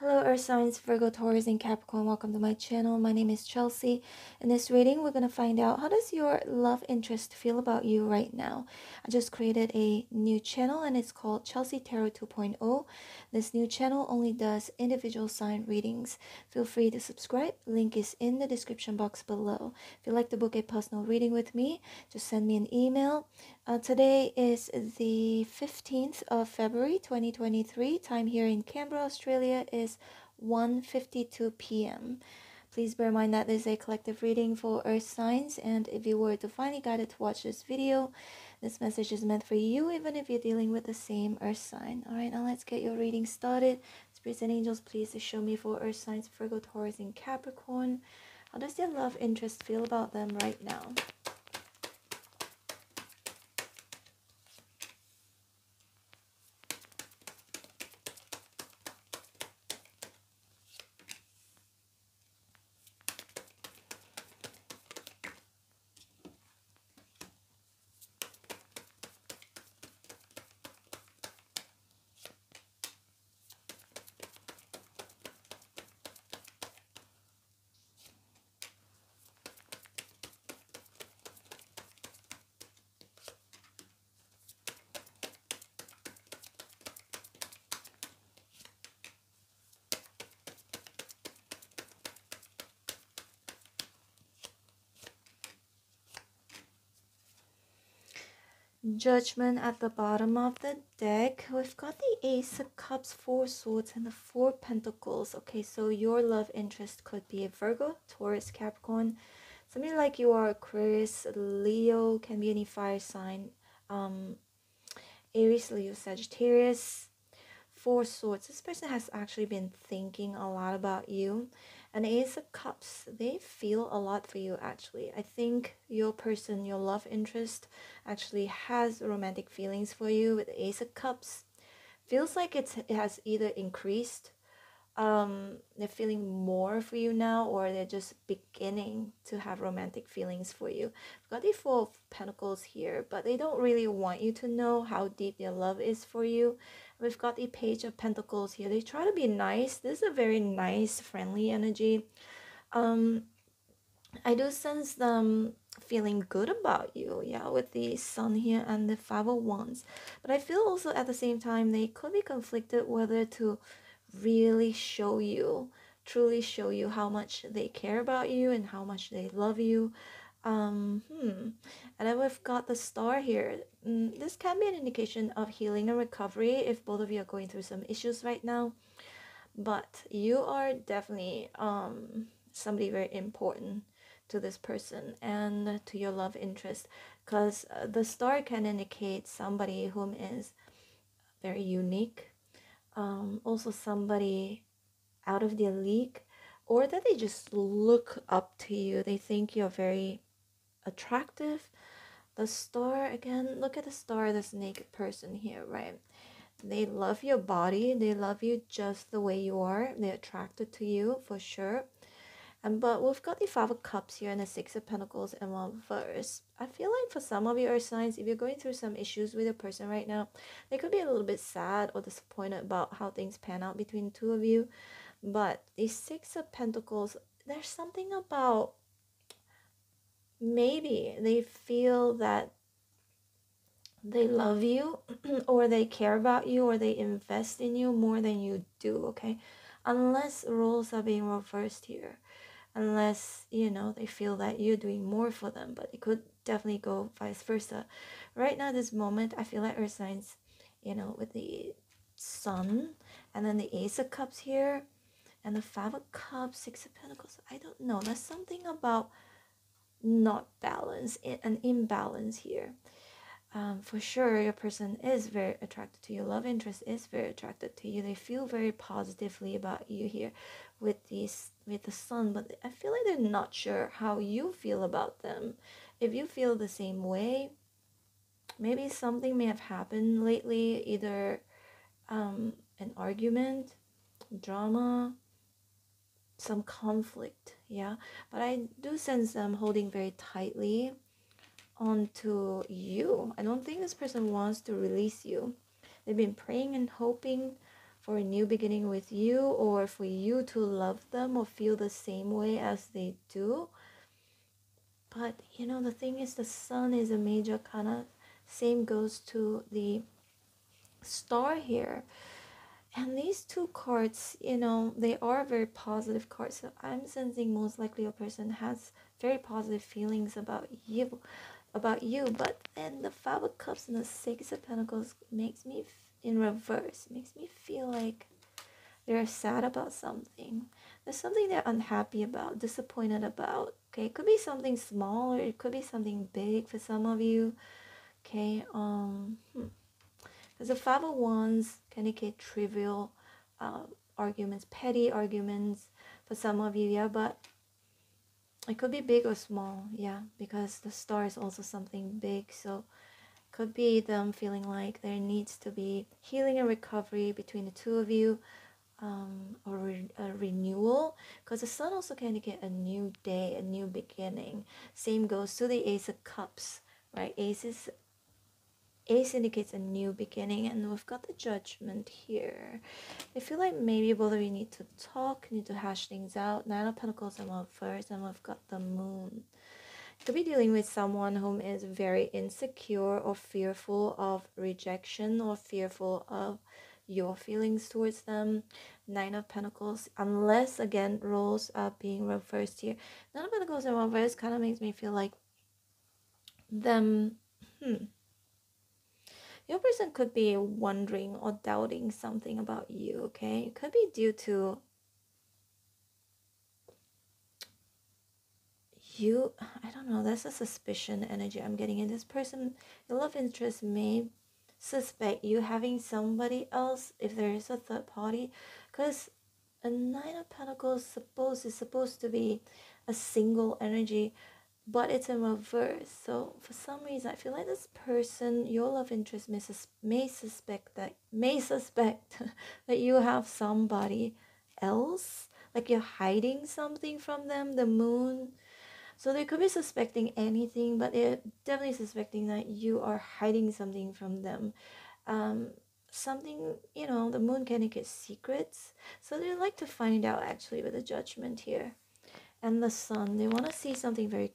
Hello Earth Signs, Virgo, Taurus, and Capricorn. Welcome to my channel. My name is Chelsea. In this reading, we're going to find out how does your love interest feel about you right now. I just created a new channel and it's called Chelsea Tarot 2.0. This new channel only does individual sign readings. Feel free to subscribe. Link is in the description box below. If you'd like to book a personal reading with me, just send me an email. Uh, today is the 15th of February 2023. Time here in Canberra, Australia is is 1.52 p.m. Please bear in mind that this is a collective reading for earth signs and if you were divinely guided to watch this video, this message is meant for you even if you're dealing with the same earth sign. Alright, now let's get your reading started. Spirits and angels, please show me for earth signs, Virgo, Taurus, and Capricorn. How does your love interest feel about them right now? Judgment at the bottom of the deck. We've got the Ace of Cups, Four Swords, and the Four Pentacles. Okay, so your love interest could be a Virgo, Taurus, Capricorn. Somebody like you are Aquarius, Leo, can be any fire sign. Um, Aries, Leo, Sagittarius. Four Swords. This person has actually been thinking a lot about you and Ace of Cups, they feel a lot for you actually. I think your person, your love interest, actually has romantic feelings for you with Ace of Cups. Feels like it's, it has either increased, um, they're feeling more for you now, or they're just beginning to have romantic feelings for you. I've got the Four of Pentacles here, but they don't really want you to know how deep their love is for you We've got the Page of Pentacles here. They try to be nice. This is a very nice, friendly energy. Um, I do sense them feeling good about you, yeah, with the Sun here and the Five of Wands. But I feel also at the same time they could be conflicted whether to really show you, truly show you how much they care about you and how much they love you. Um hmm. And then we've got the star here. Mm, this can be an indication of healing and recovery if both of you are going through some issues right now. But you are definitely um somebody very important to this person and to your love interest. Because uh, the star can indicate somebody whom is very unique um also somebody out of their league or that they just look up to you they think you're very attractive. The star, again, look at the star, this naked person here, right? They love your body. They love you just the way you are. They're attracted to you for sure. And but we've got the Five of Cups here and the Six of Pentacles and one verse. I feel like for some of earth signs, if you're going through some issues with a person right now, they could be a little bit sad or disappointed about how things pan out between two of you. But the Six of Pentacles, there's something about maybe they feel that they love you or they care about you or they invest in you more than you do okay unless roles are being reversed here unless you know they feel that you're doing more for them but it could definitely go vice versa. Right now this moment i feel like earth signs you know with the sun and then the ace of cups here and the five of cups six of pentacles. I don't know. There's something about not balance, an imbalance here. Um, for sure, your person is very attracted to you. Love interest is very attracted to you. They feel very positively about you here with these with the sun, but I feel like they're not sure how you feel about them. If you feel the same way, maybe something may have happened lately, either um, an argument, drama, some conflict yeah but i do sense them holding very tightly onto you i don't think this person wants to release you they've been praying and hoping for a new beginning with you or for you to love them or feel the same way as they do. But you know, the thing is, the sun is a major kind of same goes to the star here. And these two cards, you know, they are very positive cards. So I'm sensing most likely a person has very positive feelings about you, about you. But then the Five of Cups and the Six of Pentacles makes me in reverse. Makes me feel like they're sad about something. There's something they're unhappy about, disappointed about. Okay, it could be something small or it could be something big for some of you. Okay, um, because hmm. the Five of Wands can indicate trivial uh, arguments, petty arguments for some of you, yeah, but it could be big or small, yeah, because the star is also something big, so could be them feeling like there needs to be healing and recovery between the two of you um, or re- a renewal because the sun also can indicate a new day a new beginning. Same goes to the ace of cups right? Ace is ace indicates a new beginning and we've got the judgment here i feel like maybe both of you need to talk need to hash things out nine of pentacles and love first and we've got the moon could be dealing with someone whom is very insecure or fearful of rejection or fearful of your feelings towards them. Nine of Pentacles, unless again roles are being reversed here. Nine of Pentacles in reverse kind of makes me feel like them. Hmm. Your person could be wondering or doubting something about you. Okay, it could be due to you i don't know that's a suspicion energy i'm getting in this person your love interest may suspect you having somebody else if there is a third party because a nine of pentacles supposed is supposed to be a single energy but it's in reverse so for some reason i feel like this person your love interest may, sus- may suspect that may suspect that you have somebody else like you're hiding something from them the moon so they could be suspecting anything, but they're definitely suspecting that you are hiding something from them. Um, something, you know, the moon can get secrets. So they like to find out actually with the judgment here. And the sun, they want to see something very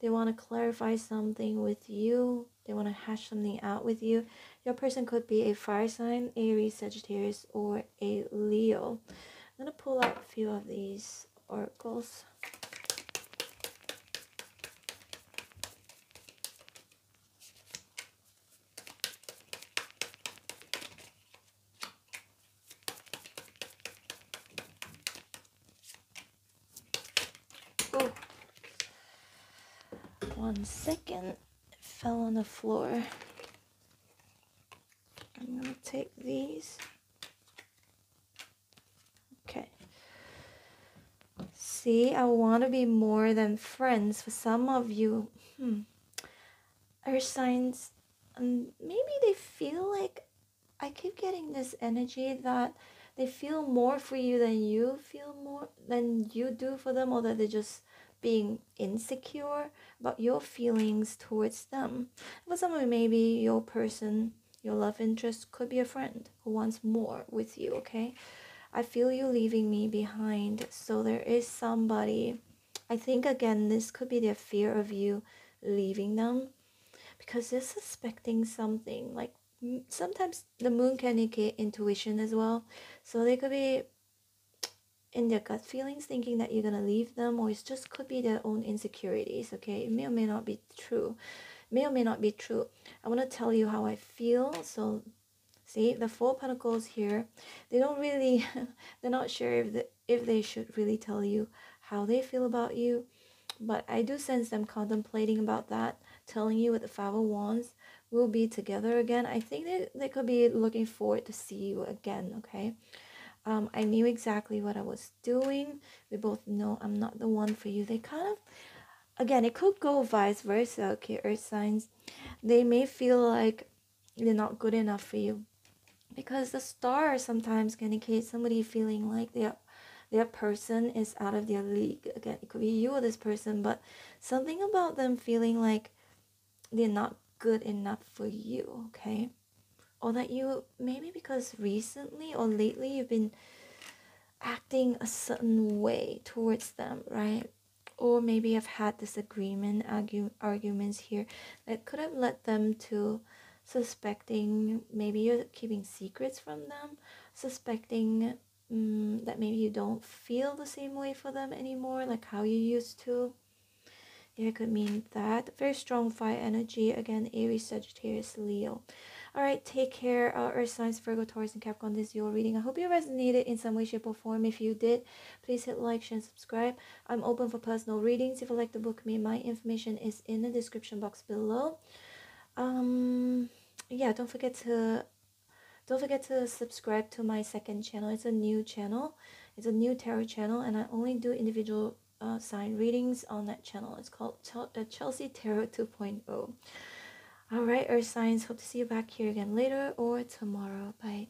They want to clarify something with you. They want to hash something out with you. Your person could be a fire sign, Aries, Sagittarius, or a Leo. I'm going to pull out a few of these oracles. One second. It fell on the floor. I'm gonna take these. Okay. See, I want to be more than friends. For some of you, hmm, are signs, um, maybe they feel like I keep getting this energy that they feel more for you than you feel more than you do for them, or that they just being insecure about your feelings towards them. For someone, maybe your person, your love interest could be a friend who wants more with you, okay? I feel you leaving me behind. So there is somebody. I think again, this could be their fear of you leaving them because they're suspecting something. Like sometimes the moon can indicate intuition as well. So they could be in their gut feelings thinking that you're gonna leave them or it just could be their own insecurities okay? It may or may not be true. May or may not be true. I want to tell you how i feel. So see the four pentacles here they don't really they're not sure if the, if they should really tell you how they feel about you but i do sense them contemplating about that telling you with the five of wands we'll be together again. I think they, they could be looking forward to see you again okay um, I knew exactly what I was doing. We both know I'm not the one for you. They kind of, again, it could go vice versa, okay, earth signs. They may feel like they're not good enough for you because the star sometimes can indicate somebody feeling like their their person is out of their league. Again, it could be you or this person, but something about them feeling like they're not good enough for you, okay? Or that you maybe because recently or lately you've been acting a certain way towards them, right? Or maybe I've had disagreement, argue, arguments here that could have led them to suspecting maybe you're keeping secrets from them, suspecting um, that maybe you don't feel the same way for them anymore, like how you used to. It could mean that. Very strong fire energy. Again, Aries, Sagittarius, Leo. All right, take care, uh, Earth signs, Virgo, Taurus, and Capricorn. This is your reading. I hope you resonated in some way, shape, or form. If you did, please hit like, share, and subscribe. I'm open for personal readings. If you'd like to book me, my information is in the description box below. Um, yeah, don't forget to don't forget to subscribe to my second channel. It's a new channel. It's a new tarot channel, and I only do individual uh, sign readings on that channel. It's called uh, Chelsea Tarot 2.0. All right, Earth signs. Hope to see you back here again later or tomorrow. Bye.